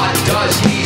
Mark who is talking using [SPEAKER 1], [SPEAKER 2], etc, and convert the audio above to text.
[SPEAKER 1] What does he